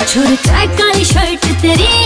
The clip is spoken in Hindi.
छोड़ छोर काली शर्ट तेरी